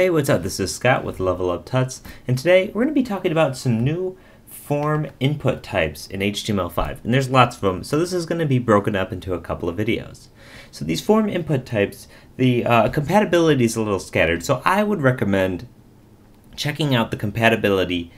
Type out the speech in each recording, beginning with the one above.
Hey, what's up? This is Scott with Level Up Tuts, and today we're going to be talking about some new form input types in HTML5. And there's lots of them, so this is going to be broken up into a couple of videos. So these form input types, the uh, compatibility is a little scattered, so I would recommend checking out the compatibility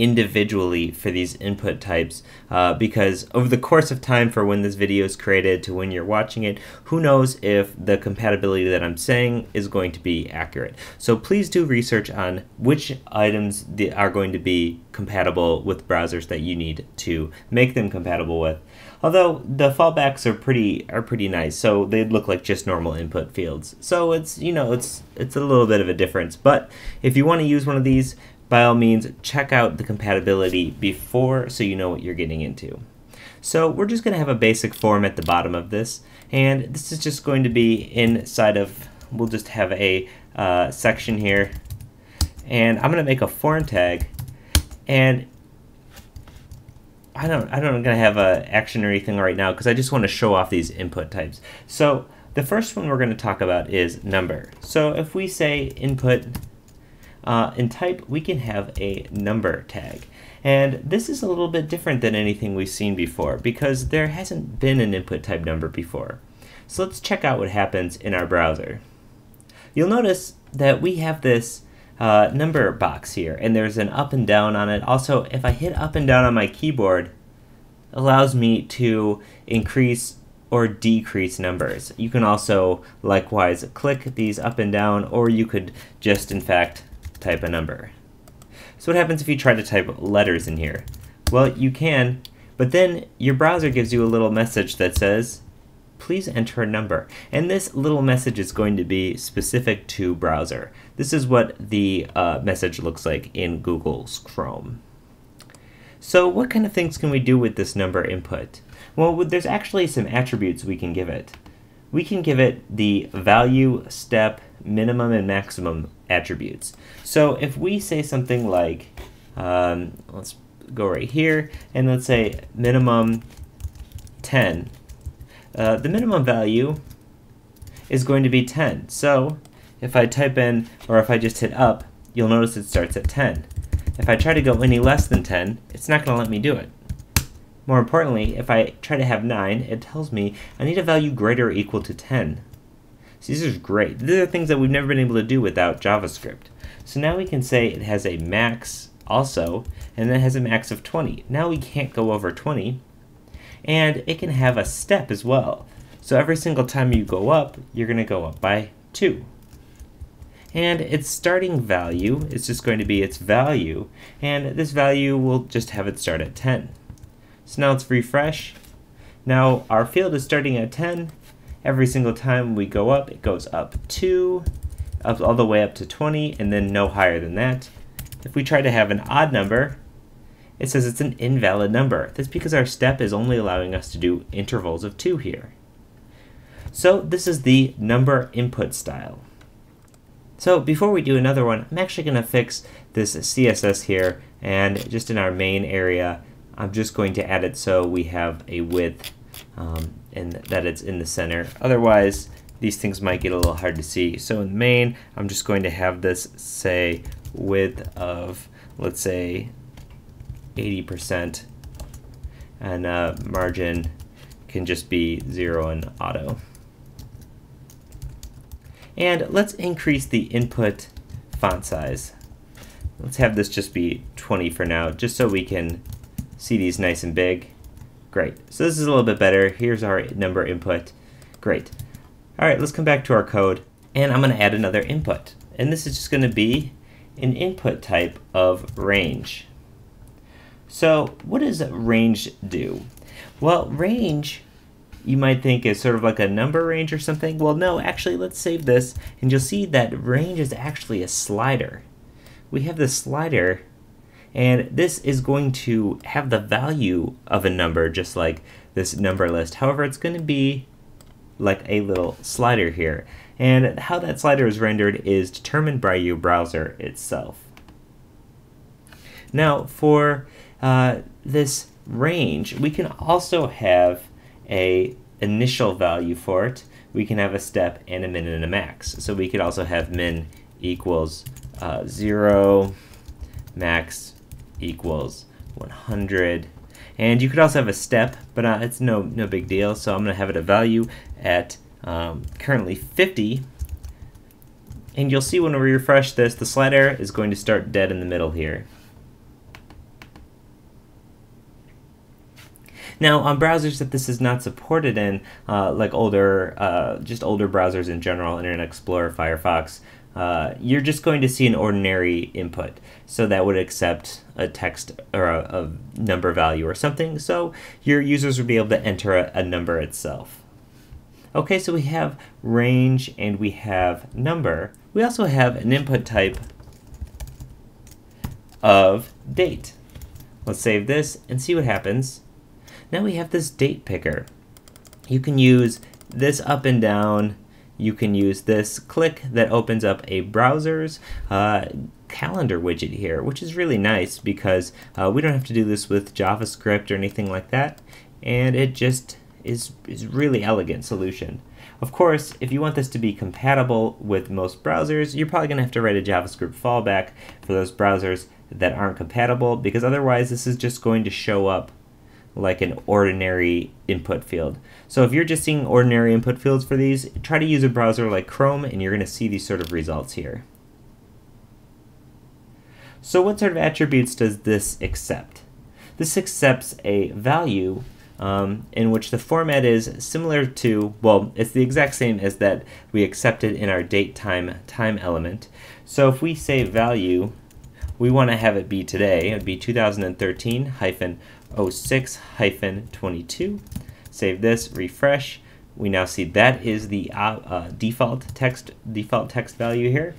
individually for these input types uh, because over the course of time for when this video is created to when you're watching it, who knows if the compatibility that I'm saying is going to be accurate. So please do research on which items are going to be compatible with browsers that you need to make them compatible with. Although the fallbacks are pretty are pretty nice, so they look like just normal input fields. So it's you know it's it's a little bit of a difference. But if you want to use one of these, by all means, check out the compatibility before so you know what you're getting into. So we're just going to have a basic form at the bottom of this, and this is just going to be inside of, we'll just have a uh, section here, and I'm going to make a form tag, and I don't, I don't going to have a action or anything right now because I just want to show off these input types. So the first one we're going to talk about is number. So if we say input uh, in type, we can have a number tag. And this is a little bit different than anything we've seen before because there hasn't been an input type number before. So let's check out what happens in our browser. You'll notice that we have this uh, number box here and there's an up and down on it. Also, if I hit up and down on my keyboard, allows me to increase or decrease numbers. You can also likewise click these up and down or you could just in fact type a number. So what happens if you try to type letters in here? Well, you can, but then your browser gives you a little message that says, please enter a number. And this little message is going to be specific to browser. This is what the uh, message looks like in Google's Chrome. So what kind of things can we do with this number input? Well, there's actually some attributes we can give it. We can give it the value, step, minimum, and maximum attributes. So if we say something like, um, let's go right here, and let's say minimum 10, uh, the minimum value is going to be 10. So if I type in, or if I just hit up, you'll notice it starts at 10. If I try to go any less than 10, it's not going to let me do it. More importantly, if I try to have 9, it tells me I need a value greater or equal to 10. These are great. These are things that we've never been able to do without JavaScript. So now we can say it has a max also, and it has a max of 20. Now we can't go over 20, and it can have a step as well. So every single time you go up, you're going to go up by 2. And its starting value is just going to be its value, and this value will just have it start at 10. So now let's refresh. Now our field is starting at 10, Every single time we go up, it goes up 2, up all the way up to 20, and then no higher than that. If we try to have an odd number, it says it's an invalid number. That's because our step is only allowing us to do intervals of 2 here. So this is the number input style. So before we do another one, I'm actually going to fix this CSS here, and just in our main area, I'm just going to add it so we have a width um, and that it's in the center. Otherwise, these things might get a little hard to see. So in main, I'm just going to have this say width of, let's say, 80%, and uh, margin can just be 0 and auto. And let's increase the input font size. Let's have this just be 20 for now, just so we can see these nice and big. Great. So this is a little bit better. Here's our number input. Great. All right, let's come back to our code. And I'm going to add another input. And this is just going to be an input type of range. So what does range do? Well, range you might think is sort of like a number range or something. Well, no, actually, let's save this, and you'll see that range is actually a slider. We have the slider and this is going to have the value of a number just like this number list. However, it's going to be like a little slider here. And how that slider is rendered is determined by your browser itself. Now, for uh, this range, we can also have a initial value for it. We can have a step and a min and a max. So we could also have min equals uh, 0, max equals 100. And you could also have a step, but uh, it's no, no big deal. So I'm going to have it a value at um, currently 50. And you'll see when we refresh this, the slider is going to start dead in the middle here. Now, on browsers that this is not supported in, uh, like older, uh, just older browsers in general, Internet Explorer, Firefox, uh, you're just going to see an ordinary input. So that would accept a text or a, a number value or something. So your users would be able to enter a, a number itself. Okay, so we have range and we have number. We also have an input type of date. Let's save this and see what happens. Now we have this date picker. You can use this up and down. You can use this click that opens up a browser's uh, calendar widget here, which is really nice because uh, we don't have to do this with JavaScript or anything like that. And it just is, is really elegant solution. Of course, if you want this to be compatible with most browsers, you're probably going to have to write a JavaScript fallback for those browsers that aren't compatible because otherwise this is just going to show up like an ordinary input field. So if you're just seeing ordinary input fields for these, try to use a browser like Chrome and you're going to see these sort of results here. So what sort of attributes does this accept? This accepts a value um, in which the format is similar to, well, it's the exact same as that we accepted in our date time time element. So if we say value, we want to have it be today. It would be 2013 hyphen 06 hyphen 22. Save this, refresh. We now see that is the uh, uh, default text default text value here.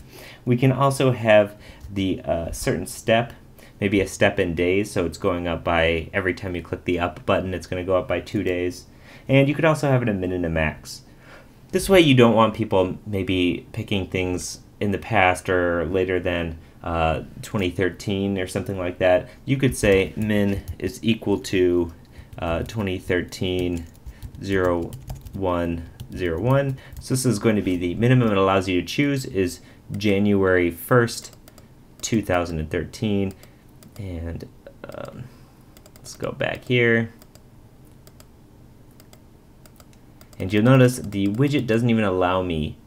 We can also have the uh, certain step maybe a step in days, so it's going up by every time you click the up button, it's going to go up by two days. And you could also have it a min and a max. This way, you don't want people maybe picking things in the past or later than uh, 2013 or something like that. You could say min is equal to uh, 2013 0101. So this is going to be the minimum it allows you to choose is January 1st, 2013 and um, let's go back here. And you'll notice the widget doesn't even allow me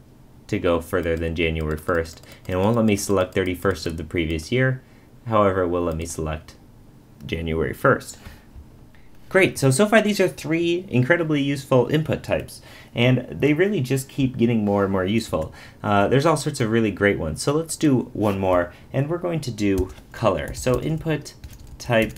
to go further than January 1st, and it won't let me select 31st of the previous year. However, it will let me select January 1st. Great, so so far these are three incredibly useful input types, and they really just keep getting more and more useful. Uh, there's all sorts of really great ones, so let's do one more, and we're going to do color. So input type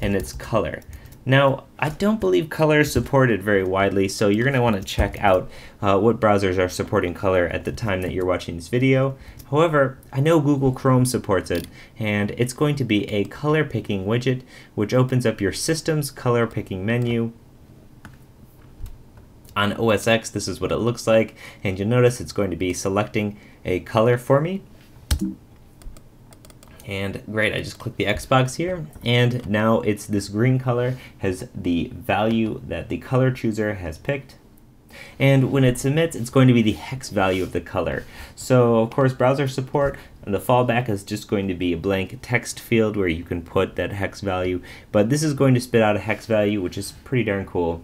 and its color. Now, I don't believe color is supported very widely, so you're going to want to check out uh, what browsers are supporting color at the time that you're watching this video. However, I know Google Chrome supports it, and it's going to be a color picking widget, which opens up your system's color picking menu. On OS X, this is what it looks like, and you'll notice it's going to be selecting a color for me. And great, I just click the Xbox here, and now it's this green color has the value that the color chooser has picked. And when it submits, it's going to be the hex value of the color. So of course, browser support, and the fallback is just going to be a blank text field where you can put that hex value, but this is going to spit out a hex value, which is pretty darn cool.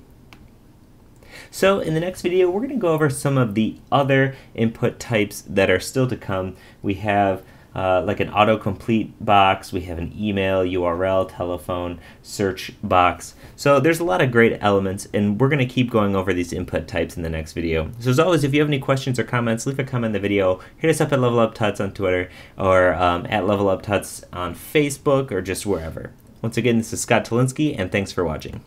So in the next video, we're going to go over some of the other input types that are still to come. We have uh, like an autocomplete box. We have an email, URL, telephone, search box. So there's a lot of great elements, and we're going to keep going over these input types in the next video. So as always, if you have any questions or comments, leave a comment in the video. Hit us up at Level Up Tuts on Twitter or um, at Level Up Tuts on Facebook or just wherever. Once again, this is Scott Tolinski, and thanks for watching.